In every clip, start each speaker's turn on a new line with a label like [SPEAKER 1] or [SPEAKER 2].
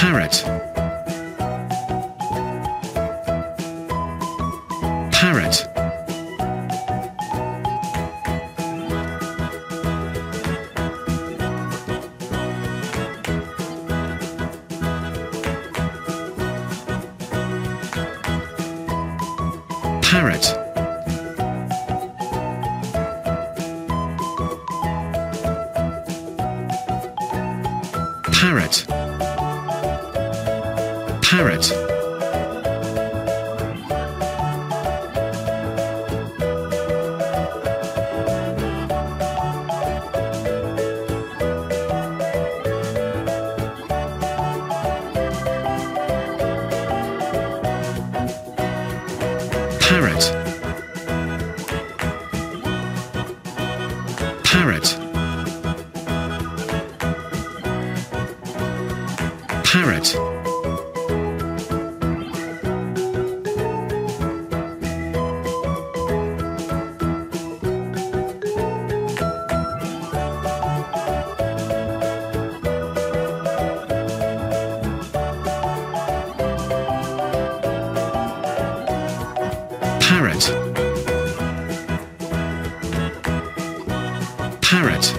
[SPEAKER 1] Parrot. Parrot. Parrot. Parrot. Parrot. Parrot. Parrot. Parrot. Parrot. Parrot.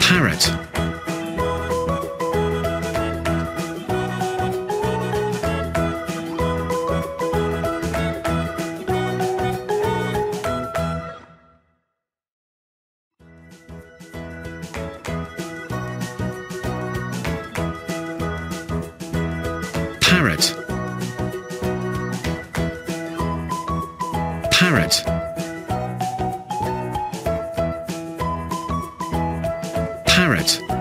[SPEAKER 1] Parrot. Parrot. Parrot. Parrot.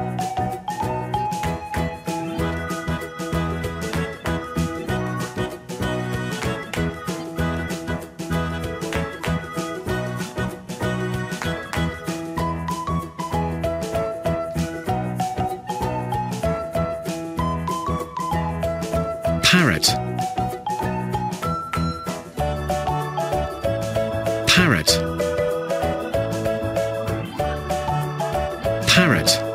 [SPEAKER 1] Parrot. Parrot. Parrot.